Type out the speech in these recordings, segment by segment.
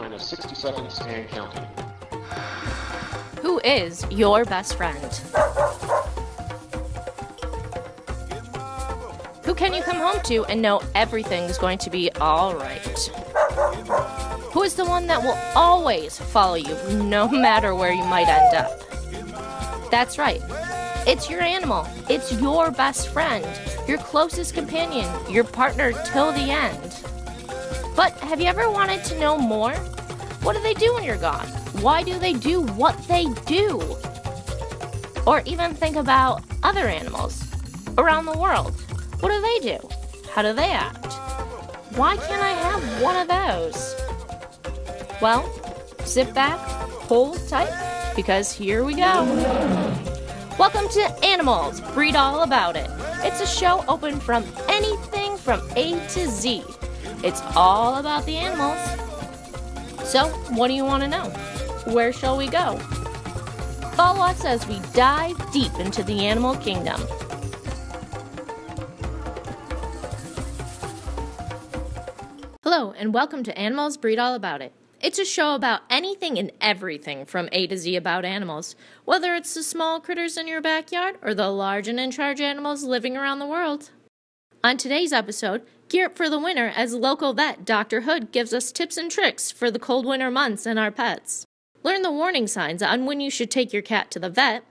minus 60 seconds and counting. Who is your best friend? Who can you come home to and know everything's going to be alright? Who is the one that will always follow you no matter where you might end up? That's right. It's your animal. It's your best friend, your closest companion, your partner till the end. But have you ever wanted to know more? What do they do when you're gone? Why do they do what they do? Or even think about other animals around the world. What do they do? How do they act? Why can't I have one of those? Well, sit back, hold tight, because here we go. Welcome to AnimalZ, Breed All About It. It's a show open from anything from A to Z. It's all about the animals. So, what do you want to know? Where shall we go? Follow us as we dive deep into the animal kingdom. Hello, and welcome to AnimalZ Breed All About It. It's a show about anything and everything from A to Z about animals, whether it's the small critters in your backyard or the large and in charge animals living around the world. On today's episode, gear up for the winter as local vet Dr. Hood gives us tips and tricks for the cold winter months and our pets. Learn the warning signs on when you should take your cat to the vet.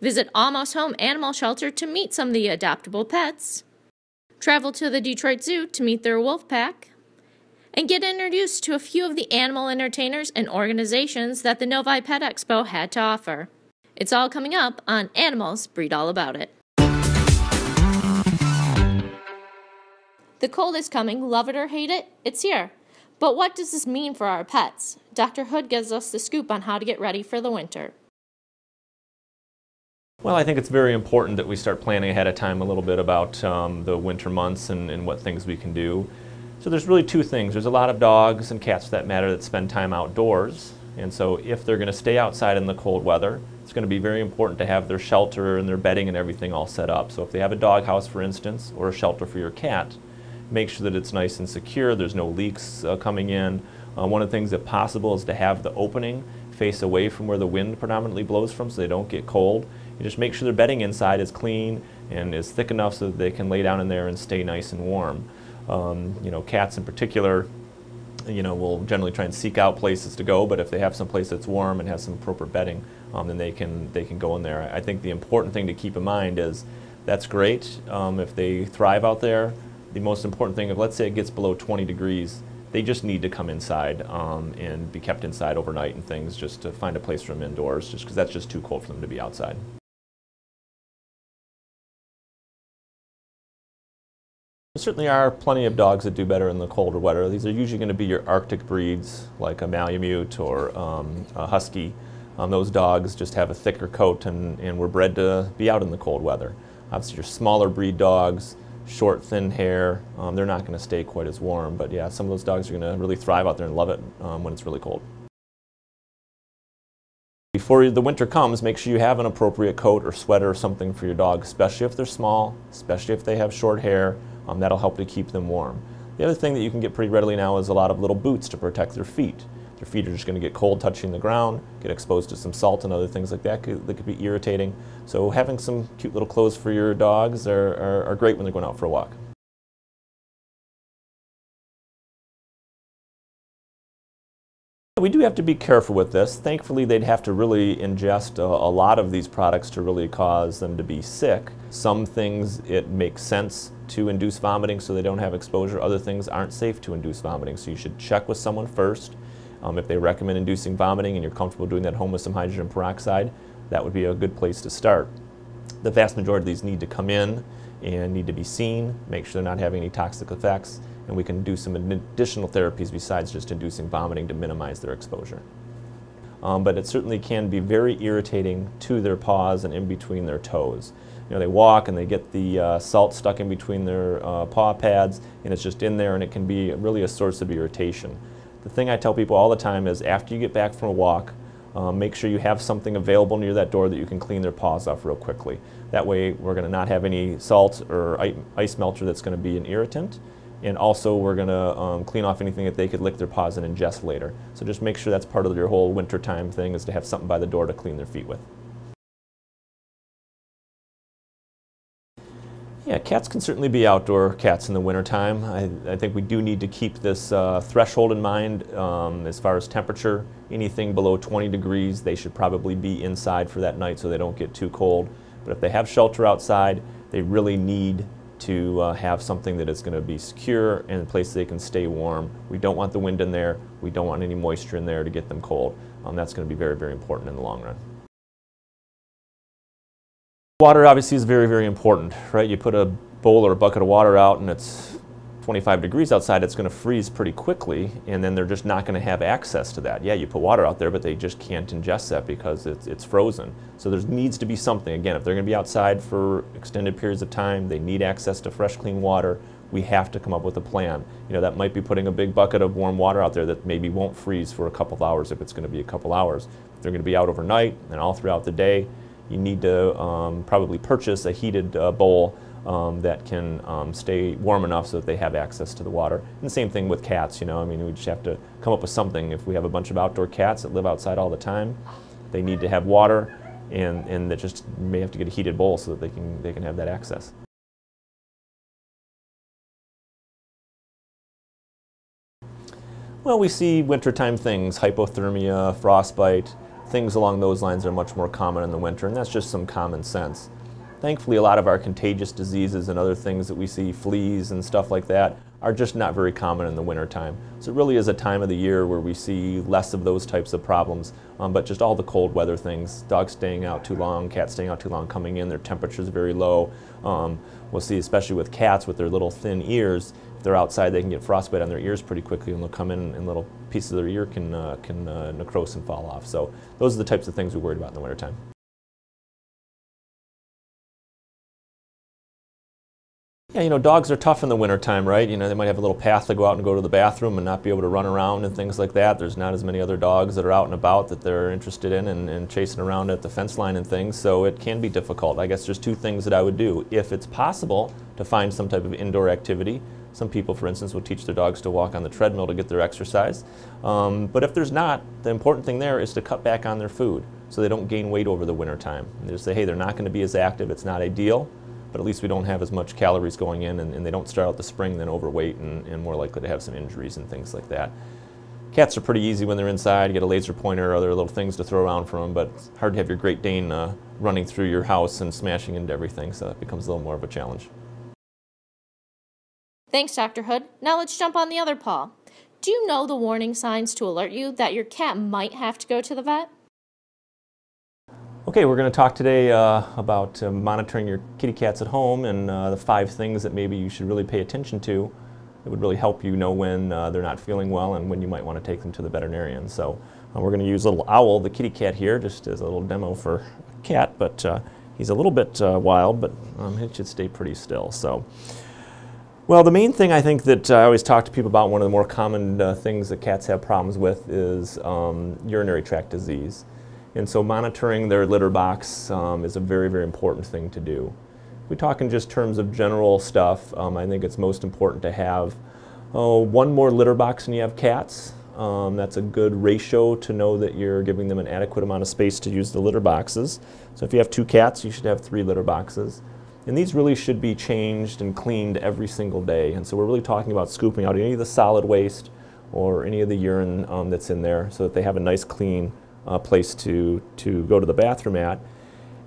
Visit Almost Home Animal Shelter to meet some of the adoptable pets. Travel to the Detroit Zoo to meet their wolf pack and get introduced to a few of the animal entertainers and organizations that the Novi Pet Expo had to offer. It's all coming up on AnimalZ Breed All About It. The cold is coming, love it or hate it, it's here. But what does this mean for our pets? Dr. Hood gives us the scoop on how to get ready for the winter. Well, I think it's very important that we start planning ahead of time a little bit about um, the winter months and, and what things we can do. So there's really two things. There's a lot of dogs and cats, for that matter, that spend time outdoors. And so if they're going to stay outside in the cold weather, it's going to be very important to have their shelter and their bedding and everything all set up. So if they have a dog house, for instance, or a shelter for your cat, make sure that it's nice and secure. There's no leaks uh, coming in. Uh, one of the things that possible is to have the opening face away from where the wind predominantly blows from so they don't get cold. You just make sure their bedding inside is clean and is thick enough so that they can lay down in there and stay nice and warm. Um, you know, cats in particular, you know, will generally try and seek out places to go, but if they have some place that's warm and has some appropriate bedding, um, then they can, they can go in there. I think the important thing to keep in mind is that's great um, if they thrive out there. The most important thing, if let's say it gets below 20 degrees, they just need to come inside um, and be kept inside overnight and things just to find a place for them indoors, just because that's just too cold for them to be outside. There certainly are plenty of dogs that do better in the colder weather. These are usually going to be your Arctic breeds like a Malamute or um, a Husky. Um, those dogs just have a thicker coat and, and were bred to be out in the cold weather. Obviously your smaller breed dogs, short thin hair, um, they're not going to stay quite as warm. But yeah, some of those dogs are going to really thrive out there and love it um, when it's really cold. Before the winter comes, make sure you have an appropriate coat or sweater or something for your dog, especially if they're small, especially if they have short hair. Um, that'll help to keep them warm. The other thing that you can get pretty readily now is a lot of little boots to protect their feet. Their feet are just going to get cold touching the ground, get exposed to some salt and other things like that could, that could be irritating. So having some cute little clothes for your dogs are, are, are great when they're going out for a walk. We do have to be careful with this. Thankfully, they'd have to really ingest a, a, lot of these products to really cause them to be sick. Some things it makes sense to induce vomiting so they don't have exposure. Other things aren't safe to induce vomiting. So you should check with someone first. Um, if they recommend inducing vomiting and you're comfortable doing that home with some hydrogen peroxide, that would be a good place to start. The vast majority of these need to come in and need to be seen, make sure they're not having any toxic effects, and we can do some additional therapies besides just inducing vomiting to minimize their exposure. Um, but it certainly can be very irritating to their paws and in between their toes. You know, they walk and they get the uh, salt stuck in between their uh, paw pads and it's just in there and it can be really a source of irritation. The thing I tell people all the time is after you get back from a walk, um, make sure you have something available near that door that you can clean their paws off real quickly. That way we're going to not have any salt or ice melter that's going to be an irritant And also, we're going to um, clean off anything that they could lick their paws and ingest later. So just make sure that's part of your whole wintertime thing is to have something by the door to clean their feet with. Yeah, cats can certainly be outdoor cats in the wintertime. I, I think we do need to keep this uh, threshold in mind um, as far as temperature. Anything below 20 degrees, they should probably be inside for that night so they don't get too cold. But if they have shelter outside, they really need to uh, have something that is going to be secure and a place they can stay warm. We don't want the wind in there. We don't want any moisture in there to get them cold. Um, that's going to be very, very important in the long run. Water obviously is very, very important, right? You put a bowl or a bucket of water out and it's 25 degrees outside, it's going to freeze pretty quickly, and then they're just not going to have access to that. Yeah, you put water out there, but they just can't ingest that because it's, it's frozen. So there needs to be something. Again, if they're going to be outside for extended periods of time, they need access to fresh, clean water. We have to come up with a plan. You know, that might be putting a big bucket of warm water out there that maybe won't freeze for a couple of hours if it's going to be a couple hours. They're going to be out overnight and all throughout the day, you need to um, probably purchase a heated uh, bowl um, that can um, stay warm enough so that they have access to the water. And the same thing with cats, you know, I mean, we just have to come up with something. If we have a bunch of outdoor cats that live outside all the time, they need to have water and, and that just may have to get a heated bowl so that they can, they can have that access. Well, we see wintertime things, hypothermia, frostbite, things along those lines are much more common in the winter, and that's just some common sense. Thankfully, a lot of our contagious diseases and other things that we see, fleas and stuff like that, are just not very common in the wintertime. So it really is a time of the year where we see less of those types of problems, um, but just all the cold weather things, dogs staying out too long, cats staying out too long, coming in, their temperature's very low. Um, we'll see, especially with cats with their little thin ears, they're outside, they can get frostbite on their ears pretty quickly, and they'll come in and little pieces of their ear can, uh, can uh, necrose and fall off. So those are the types of things we worry about in the wintertime. Yeah, you know, dogs are tough in the wintertime, right? You know, they might have a little path to go out and go to the bathroom and not be able to run around and things like that. There's not as many other dogs that are out and about that they're interested in and, and chasing around at the fence line and things, so it can be difficult. I guess there's two things that I would do. If it's possible to find some type of indoor activity, some people, for instance, will teach their dogs to walk on the treadmill to get their exercise. Um, but if there's not, the important thing there is to cut back on their food so they don't gain weight over the wintertime. And just say, hey, they're not going to be as active, it's not ideal, but at least we don't have as much calories going in and, and they don't start out the spring then overweight and, and, more likely to have some injuries and things like that. Cats are pretty easy when they're inside. You get a laser pointer or other little things to throw around for them, but it's hard to have your Great Dane uh, running through your house and smashing into everything, so that becomes a little more of a challenge. Thanks, Dr. Hood. Now let's jump on the other paw. Do you know the warning signs to alert you that your cat might have to go to the vet? Okay, we're going to talk today uh, about uh, monitoring your kitty cats at home and uh, the five things that maybe you should really pay attention to that would really help you know when uh, they're not feeling well and when you might want to take them to the veterinarian. So uh, we're going to use little Owl, the kitty cat here, just as a little demo for a cat, but uh, he's a little bit wild, but um, he should stay pretty still. So. Well, the main thing I think that I always talk to people about, one of the more common things that cats have problems with is um, urinary tract disease. And so monitoring their litter box um, is a very, very important thing to do. We talk in just terms of general stuff, um, I think it's most important to have oh, one more litter box than you have cats. Um, that's a good ratio to know that you're giving them an adequate amount of space to use the litter boxes. So if you have two cats, you should have three litter boxes. And these really should be changed and cleaned every single day. And so we're really talking about scooping out any of the solid waste or any of the urine um, that's in there so that they have a nice clean uh, place to, to go to the bathroom at.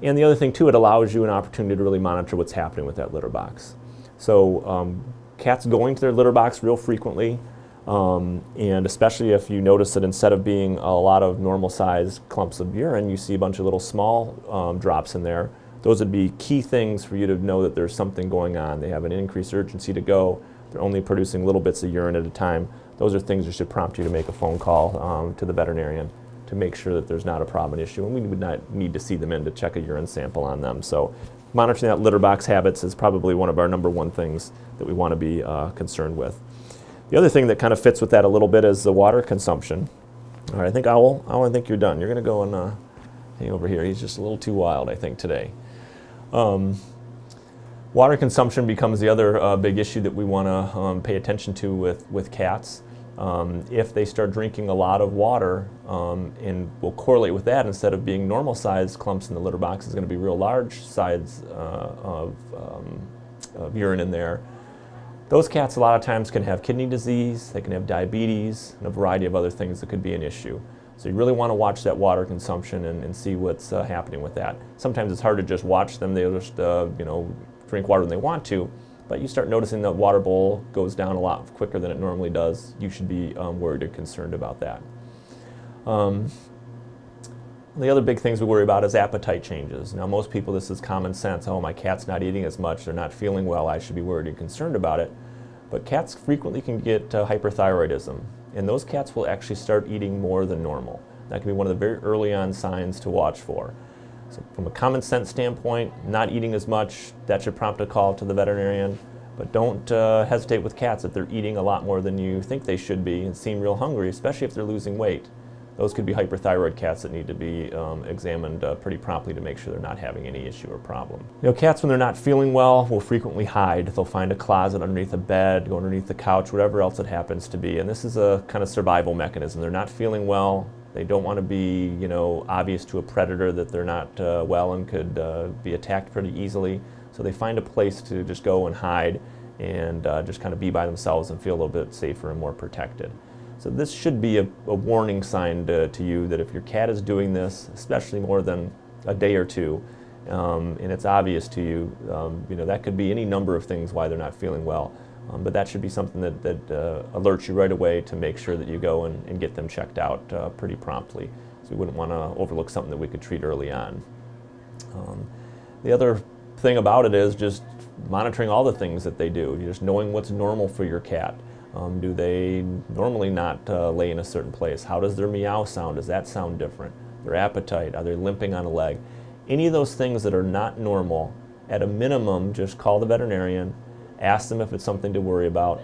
And the other thing too, it allows you an opportunity to really monitor what's happening with that litter box. So um, cats going to their litter box real frequently, um, and especially if you notice that instead of being a lot of normal sized clumps of urine, you see a bunch of little small um, drops in there, those would be key things for you to know that there's something going on. They have an increased urgency to go. They're only producing little bits of urine at a time. Those are things that should prompt you to make a phone call um, to the veterinarian to make sure that there's not a problem issue. And we would not need to see them in to check a urine sample on them. So monitoring that litter box habits is probably one of our number one things that we want to be uh, concerned with. The other thing that kind of fits with that a little bit is the water consumption. All right, I think Owl, Owl, I think you're done. You're going to go and uh, hang over here. He's just a little too wild, I think, today. Um, Water consumption becomes the other uh, big issue that we want to um, pay attention to with, with cats. Um, if they start drinking a lot of water um, and will correlate with that instead of being normal sized clumps in the litter box is going to be real large size uh, of, um, of urine in there. Those cats a lot of times can have kidney disease, they can have diabetes, and a variety of other things that could be an issue. So you really want to watch that water consumption and, and see what's uh, happening with that. Sometimes it's hard to just watch them, they'll just, uh, you know, drink water when they want to, but you start noticing that water bowl goes down a lot quicker than it normally does. You should be um, worried or concerned about that. Um, the other big things we worry about is appetite changes. Now, most people, this is common sense. Oh, my cat's not eating as much, they're not feeling well, I should be worried and concerned about it. But cats frequently can get uh, hyperthyroidism, and those cats will actually start eating more than normal. That can be one of the very early on signs to watch for. So from a common sense standpoint, not eating as much, that should prompt a call to the veterinarian. But don't uh, hesitate with cats if they're eating a lot more than you think they should be and seem real hungry, especially if they're losing weight. Those could be hyperthyroid cats that need to be um, examined uh, pretty promptly to make sure they're not having any issue or problem. You know, cats when they're not feeling well will frequently hide. They'll find a closet underneath a bed, go underneath the couch, whatever else it happens to be. And this is a kind of survival mechanism. They're not feeling well, they don't want to be, you know, obvious to a predator that they're not uh, well and could uh, be attacked pretty easily. So they find a place to just go and hide and uh, just kind of be by themselves and feel a little bit safer and more protected. So this should be a, a warning sign to, to, you that if your cat is doing this, especially more than a day or two, um, and it's obvious to you, um, you know, that could be any number of things why they're not feeling well. Um, but that should be something that, that uh, alerts you right away to make sure that you go and, and get them checked out uh, pretty promptly. So we wouldn't want to overlook something that we could treat early on. Um, the other thing about it is just monitoring all the things that they do, just knowing what's normal for your cat. Um, do they normally not uh, lay in a certain place? How does their meow sound? Does that sound different? Their appetite? Are they limping on a leg? Any of those things that are not normal, at a minimum, just call the veterinarian, ask them if it's something to worry about.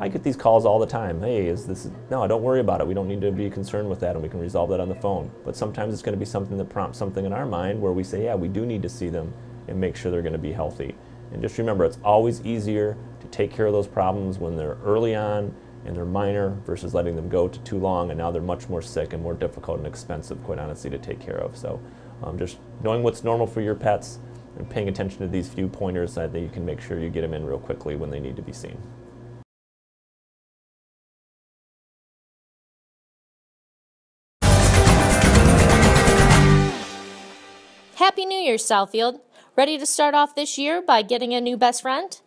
I get these calls all the time. Hey, is this, no, don't worry about it. We don't need to be concerned with that and we can resolve that on the phone. But sometimes it's going to be something that prompts something in our mind where we say, yeah, we do need to see them and make sure they're going to be healthy. And just remember, it's always easier to take care of those problems when they're early on and they're minor versus letting them go to too long and now they're much more sick and more difficult and expensive, quite honestly, to take care of. So um, just knowing what's normal for your pets and paying attention to these few pointers that you can make sure you get them in real quickly when they need to be seen. Happy New Year, Southfield. Ready to start off this year by getting a new best friend?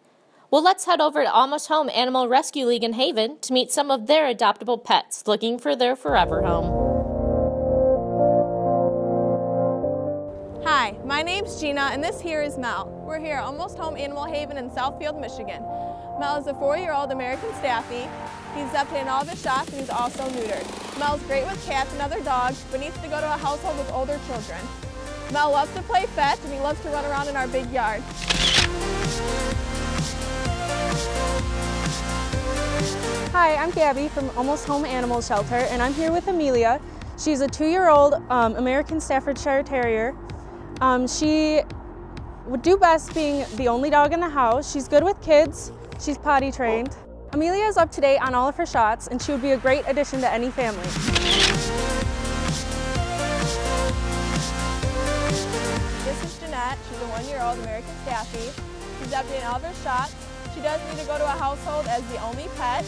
Well, let's head over to Almost Home Animal Rescue League in Haven to meet some of their adoptable pets looking for their forever home. Hi, my name's Gina and this here is Mel. We're here at Almost Home Animal Haven in Southfield, Michigan. Mel is a four-year-old American Staffy. He's updated all of his shots and he's also neutered. Mel's great with cats and other dogs, but needs to go to a household with older children. Mel loves to play fetch and he loves to run around in our big yard. Hi, I'm Gabby from Almost Home Animal Shelter and I'm here with Amelia. She's a two-year-old um, American Staffordshire Terrier um, she would do best being the only dog in the house. She's good with kids. She's potty trained. Amelia is up to date on all of her shots and she would be a great addition to any family. This is Jeanette. She's a one-year-old American Staffy. She's updating all of her shots. She does need to go to a household as the only pet.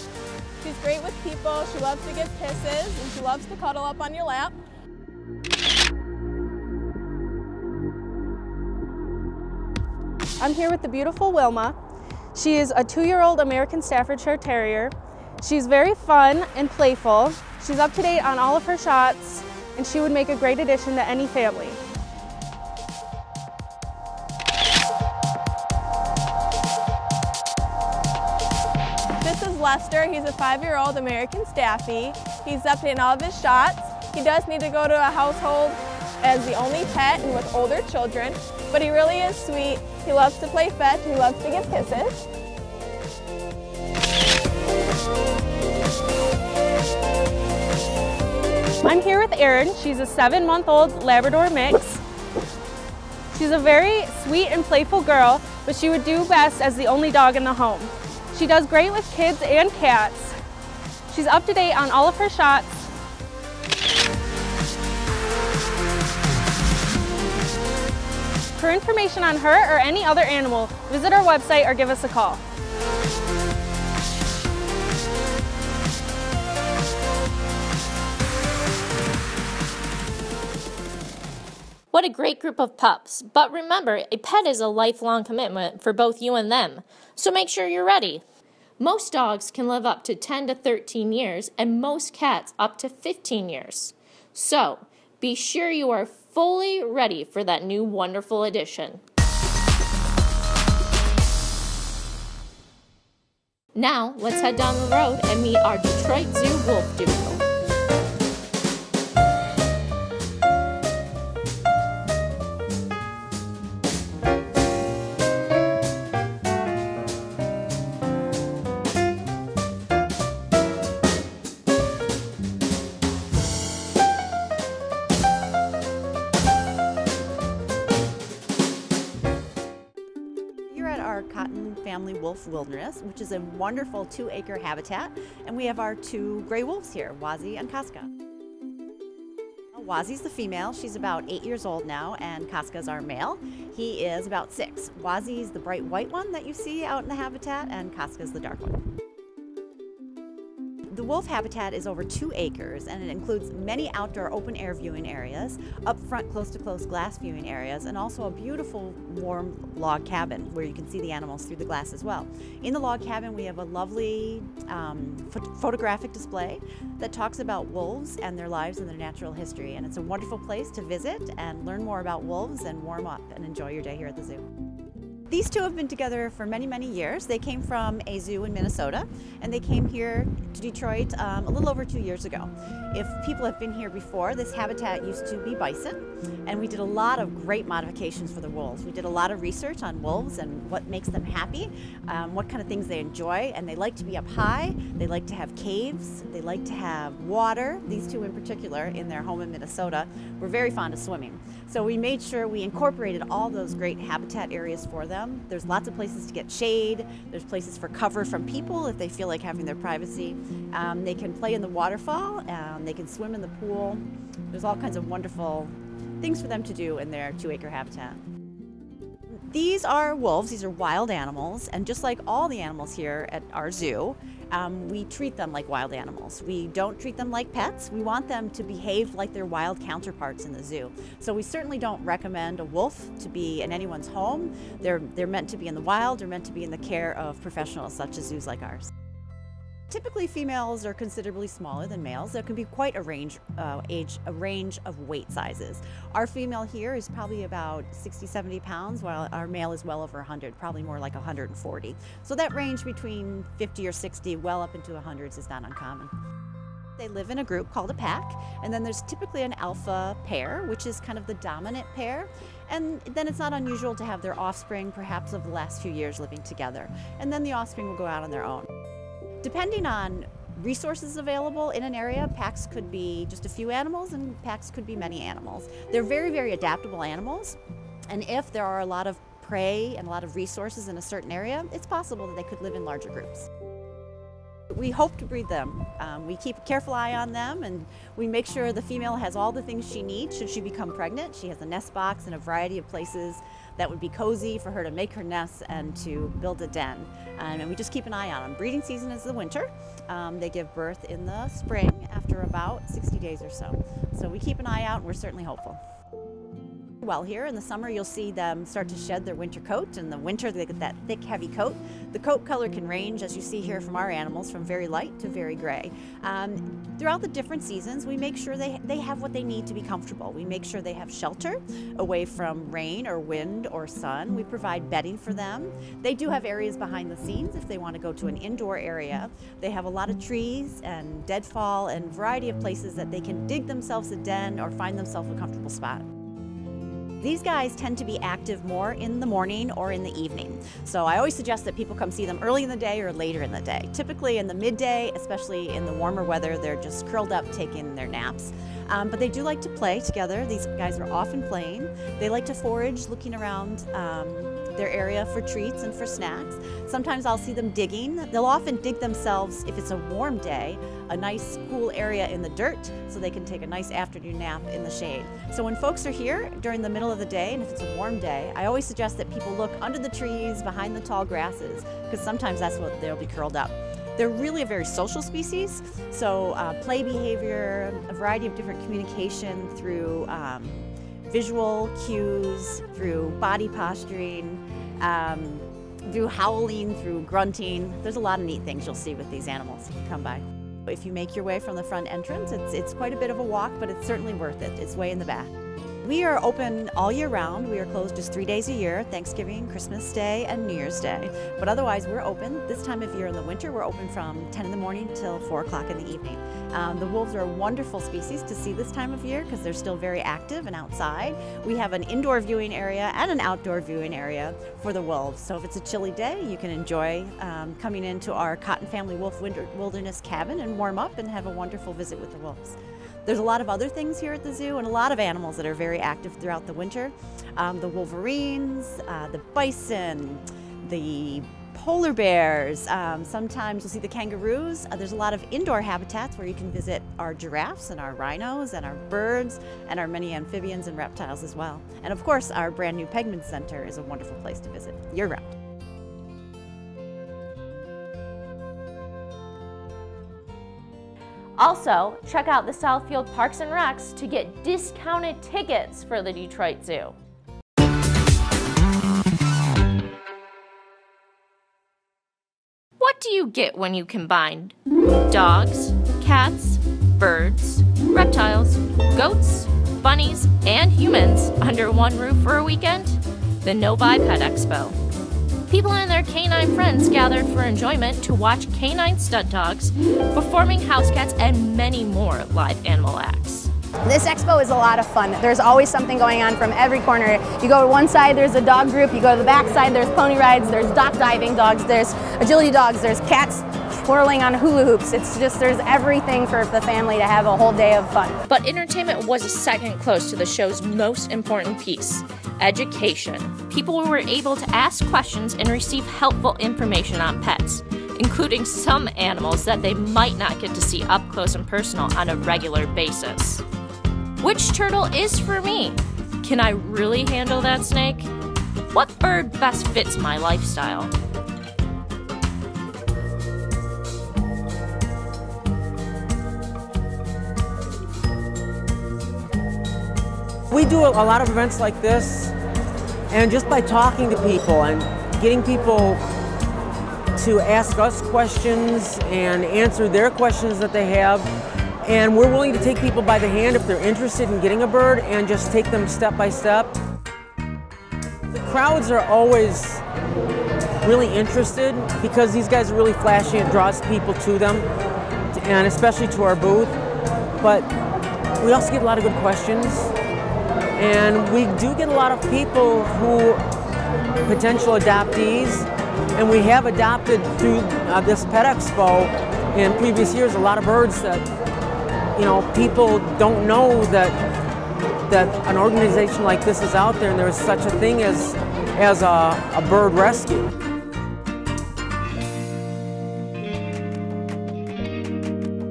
She's great with people. She loves to give kisses and she loves to cuddle up on your lap. I'm here with the beautiful Wilma. She is a two-year-old American Staffordshire Terrier. She's very fun and playful. She's up to date on all of her shots, and she would make a great addition to any family. Lester. He's a five-year-old American Staffy. He's updating all of his shots. He does need to go to a household as the only pet and with older children, but he really is sweet. He loves to play fetch, he loves to give kisses. I'm here with Erin. She's a seven-month-old Labrador mix. She's a very sweet and playful girl, but she would do best as the only dog in the home. She does great with kids and cats. She's up to date on all of her shots. For information on her or any other animal, visit our website or give us a call. What a great group of pups. But remember, a pet is a lifelong commitment for both you and them, so make sure you're ready. Most dogs can live up to 10 to 13 years, and most cats up to 15 years. So, be sure you are fully ready for that new wonderful addition. Now, let's head down the road and meet our Detroit Zoo Wolf Duo. Wolf Wilderness, which is a wonderful two acre habitat, and we have our two gray wolves here, Wazi and Casca. Wazi's the female, she's about eight years old now, and Casca's our male. He is about six. Wazi's the bright white one that you see out in the habitat, and Casca's the dark one. The wolf habitat is over two acres and it includes many outdoor open air viewing areas, up front close to close glass viewing areas, and also a beautiful warm log cabin where you can see the animals through the glass as well. In the log cabin, we have a lovely um, ph photographic display that talks about wolves and their lives and their natural history. And it's a wonderful place to visit and learn more about wolves and warm up and enjoy your day here at the zoo. These two have been together for many, many years. They came from a zoo in Minnesota and they came here to Detroit um, a little over two years ago. If people have been here before, this habitat used to be bison and we did a lot of great modifications for the wolves. We did a lot of research on wolves and what makes them happy, um, what kind of things they enjoy, and they like to be up high, they like to have caves, they like to have water. These two in particular, in their home in Minnesota, were very fond of swimming. So we made sure we incorporated all those great habitat areas for them. There's lots of places to get shade, there's places for cover from people if they feel like having their privacy. Um, they can play in the waterfall, um, they can swim in the pool. There's all kinds of wonderful things for them to do in their two acre habitat. These are wolves, these are wild animals, and just like all the animals here at our zoo, um, we treat them like wild animals. We don't treat them like pets. We want them to behave like their wild counterparts in the zoo. So we certainly don't recommend a wolf to be in anyone's home. They're, they're meant to be in the wild, they're meant to be in the care of professionals such as zoos like ours. Typically, females are considerably smaller than males. There can be quite a range, uh, age, a range of weight sizes. Our female here is probably about 60, 70 pounds, while our male is well over 100, probably more like 140. So that range between 50 or 60, well up into the hundreds, is not uncommon. They live in a group called a pack, and then there's typically an alpha pair, which is kind of the dominant pair. And then it's not unusual to have their offspring, perhaps of the last few years, living together. And then the offspring will go out on their own. Depending on resources available in an area, packs could be just a few animals and packs could be many animals. They're very, very adaptable animals. And if there are a lot of prey and a lot of resources in a certain area, it's possible that they could live in larger groups. We hope to breed them. Um, we keep a careful eye on them and we make sure the female has all the things she needs should she become pregnant. She has a nest box and a variety of places that would be cozy for her to make her nests and to build a den. Um, and we just keep an eye on them. Breeding season is the winter. Um, they give birth in the spring after about 60 days or so. So we keep an eye out and we're certainly hopeful. Well, here in the summer, you'll see them start to shed their winter coat. In the winter, they get that thick, heavy coat. The coat color can range, as you see here from our animals, from very light to very gray. Um, throughout the different seasons, we make sure they, they have what they need to be comfortable. We make sure they have shelter away from rain or wind or sun. We provide bedding for them. They do have areas behind the scenes if they want to go to an indoor area. They have a lot of trees and deadfall and variety of places that they can dig themselves a den or find themselves a comfortable spot. These guys tend to be active more in the morning or in the evening. So I always suggest that people come see them early in the day or later in the day. Typically in the midday, especially in the warmer weather, they're just curled up taking their naps. Um, but they do like to play together. These guys are often playing. They like to forage, looking around um, their area for treats and for snacks. Sometimes I'll see them digging. They'll often dig themselves, if it's a warm day, a nice cool area in the dirt so they can take a nice afternoon nap in the shade. So when folks are here during the middle of the day, and if it's a warm day, I always suggest that people look under the trees, behind the tall grasses, because sometimes that's what they'll be curled up. They're really a very social species, so uh, play behavior, a variety of different communication through um, visual cues, through body posturing, um, through howling, through grunting. There's a lot of neat things you'll see with these animals come by. If you make your way from the front entrance, it's, it's quite a bit of a walk, but it's certainly worth it. It's way in the back. We are open all year round. We are closed just three days a year, Thanksgiving, Christmas Day, and New Year's Day. But otherwise, we're open. This time of year in the winter, we're open from 10 in the morning till 4 o'clock in the evening. Um, the wolves are a wonderful species to see this time of year because they're still very active and outside. We have an indoor viewing area and an outdoor viewing area for the wolves. So if it's a chilly day, you can enjoy um, coming into our Cotton Family Wolf Wilderness Cabin and warm up and have a wonderful visit with the wolves. There's a lot of other things here at the zoo and a lot of animals that are very active throughout the winter. Um, the wolverines, uh, the bison, the polar bears, um, sometimes you'll see the kangaroos. Uh, there's a lot of indoor habitats where you can visit our giraffes and our rhinos and our birds and our many amphibians and reptiles as well. And of course, our brand new Pegman Center is a wonderful place to visit year round. Also, check out the Southfield Parks and Recs to get discounted tickets for the Detroit Zoo. What do you get when you combine dogs, cats, birds, reptiles, goats, bunnies, and humans under one roof for a weekend? The Novi Pet Expo. People and their canine friends gathered for enjoyment to watch canine stunt dogs, performing house cats, and many more live animal acts. This expo is a lot of fun. There's always something going on from every corner. You go to one side, there's a dog group. You go to the back side, there's pony rides, there's dock diving dogs, there's agility dogs, there's cats twirling on hula hoops. It's just, there's everything for the family to have a whole day of fun. But entertainment was a second close to the show's most important piece education. People were able to ask questions and receive helpful information on pets, including some animals that they might not get to see up close and personal on a regular basis. Which turtle is for me? Can I really handle that snake? What bird best fits my lifestyle? We do a lot of events like this, and just by talking to people and getting people to ask us questions and answer their questions that they have, and we're willing to take people by the hand if they're interested in getting a bird and just take them step by step. The crowds are always really interested because these guys are really flashy. It draws people to them, and especially to our booth. But we also get a lot of good questions. And we do get a lot of people who, potential adoptees, and we have adopted through uh, this Pet Expo in previous years a lot of birds that, you know, people don't know that that an organization like this is out there and there's such a thing as, as a, a bird rescue.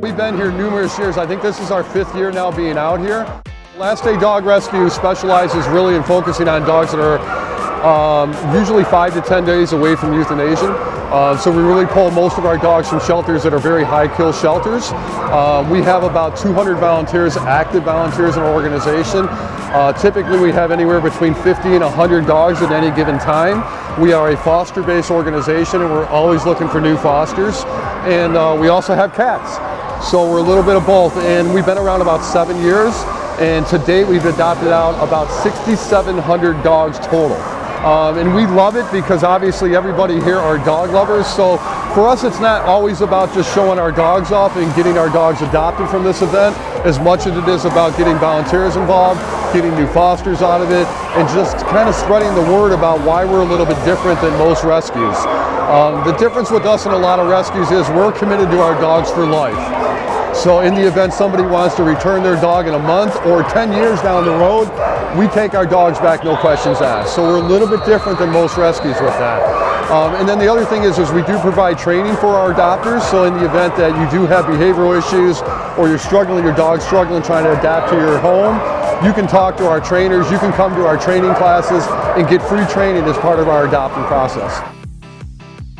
We've been here numerous years. I think this is our fifth year now being out here. Last Day Dog Rescue specializes really in focusing on dogs that are um, usually five to 10 days away from euthanasia. Uh, so we really pull most of our dogs from shelters that are very high kill shelters. Uh, we have about 200 volunteers, active volunteers in our organization. Uh, typically we have anywhere between 50 and 100 dogs at any given time. We are a foster based organization and we're always looking for new fosters. And uh, we also have cats. So we're a little bit of both and we've been around about seven years. And to date, we've adopted out about 6,700 dogs total. Um, and we love it because obviously everybody here are dog lovers. So for us, it's not always about just showing our dogs off and getting our dogs adopted from this event, as much as it is about getting volunteers involved, getting new fosters out of it, and just kind of spreading the word about why we're a little bit different than most rescues. Um, the difference with us and a lot of rescues is we're committed to our dogs for life. So in the event somebody wants to return their dog in a month or 10 years down the road, we take our dogs back, no questions asked. So we're a little bit different than most rescues with that. Um, and then the other thing is, is we do provide training for our adopters. So in the event that you do have behavioral issues or you're struggling, your dog's struggling trying to adapt to your home, you can talk to our trainers, you can come to our training classes and get free training as part of our adopting process.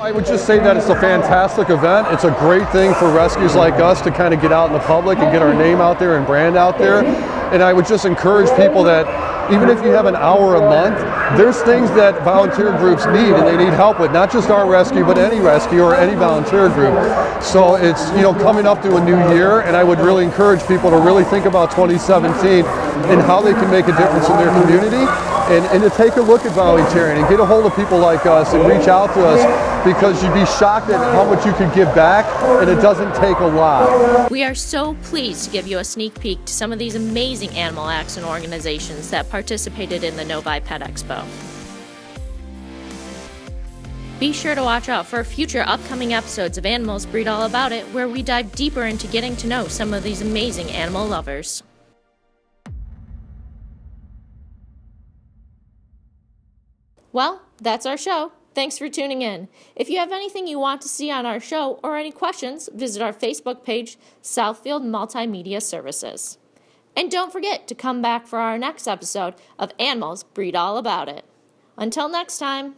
I would just say that it's a fantastic event. It's a great thing for rescues like us to kind of get out in the public and get our name out there and brand out there. And I would just encourage people that even if you have an hour a month, there's things that volunteer groups need and they need help with, not just our rescue, but any rescue or any volunteer group. So it's, you know, coming up to a new year and I would really encourage people to really think about 2017 and how they can make a difference in their community and, and to take a look at volunteering and get a hold of people like us and reach out to us because you'd be shocked at how much you could give back and it doesn't take a lot. We are so pleased to give you a sneak peek to some of these amazing animal action organizations that participated in the Novi Pet Expo. Be sure to watch out for future upcoming episodes of AnimalZ Breed All About It, where we dive deeper into getting to know some of these amazing animal lovers. Well, that's our show. Thanks for tuning in. If you have anything you want to see on our show or any questions, visit our Facebook page, Southfield Multimedia Services. And don't forget to come back for our next episode of AnimalZ Breed All About It. Until next time.